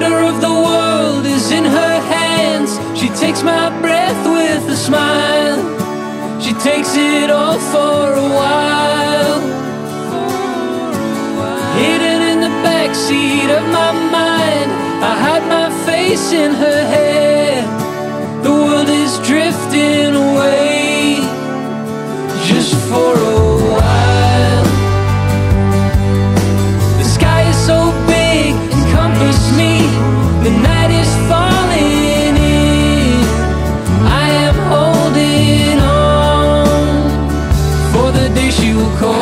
Wonder of the world is in her hands. She takes my breath with a smile. She takes it all for a while. Hidden in the backseat of my mind, I hide my face in her hair. Day she will call.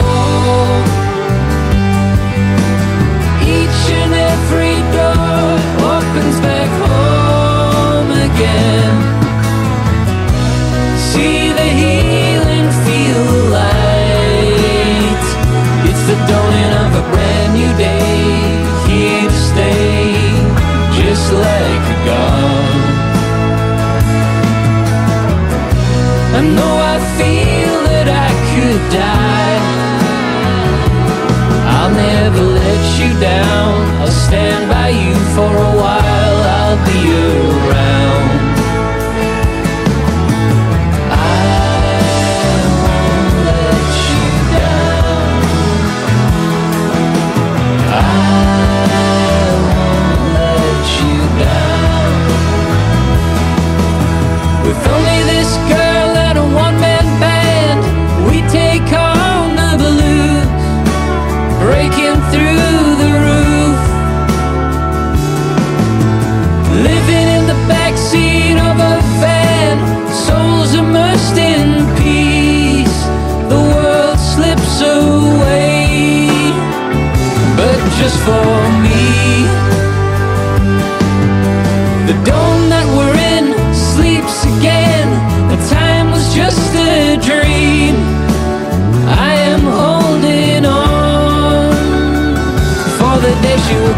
With only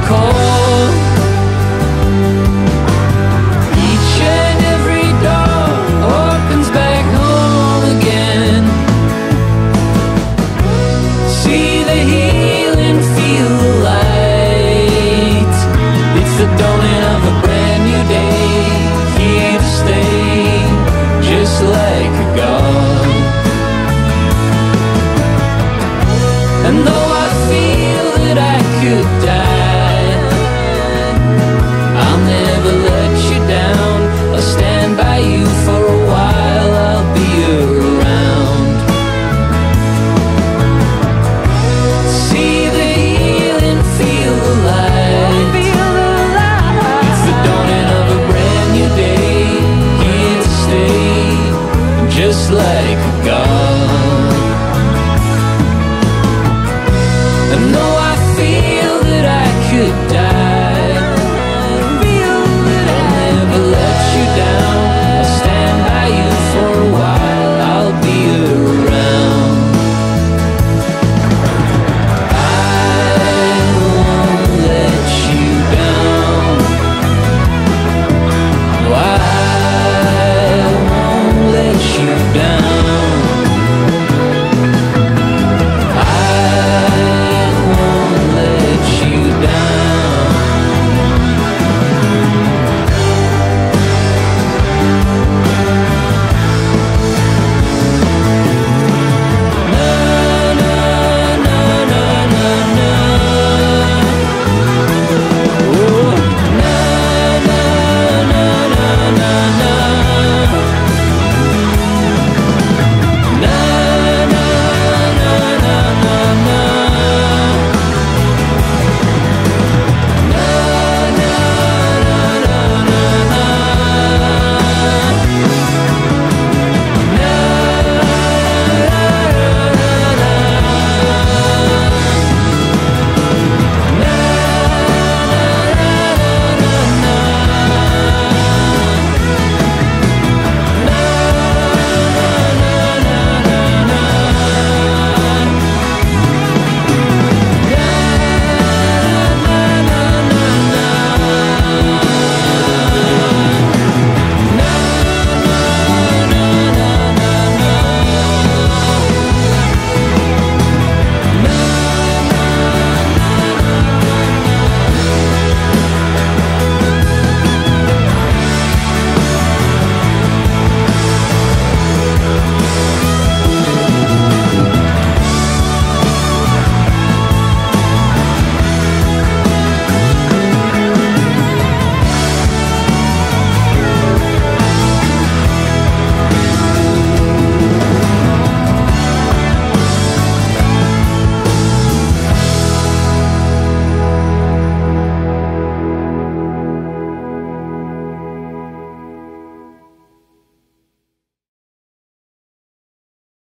call. Each and every door opens back home again. See the healing, feel the light. It's the dawning of a brand new day, here to stay, just like a god. And though I feel that I could